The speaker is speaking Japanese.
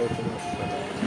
いただきまし。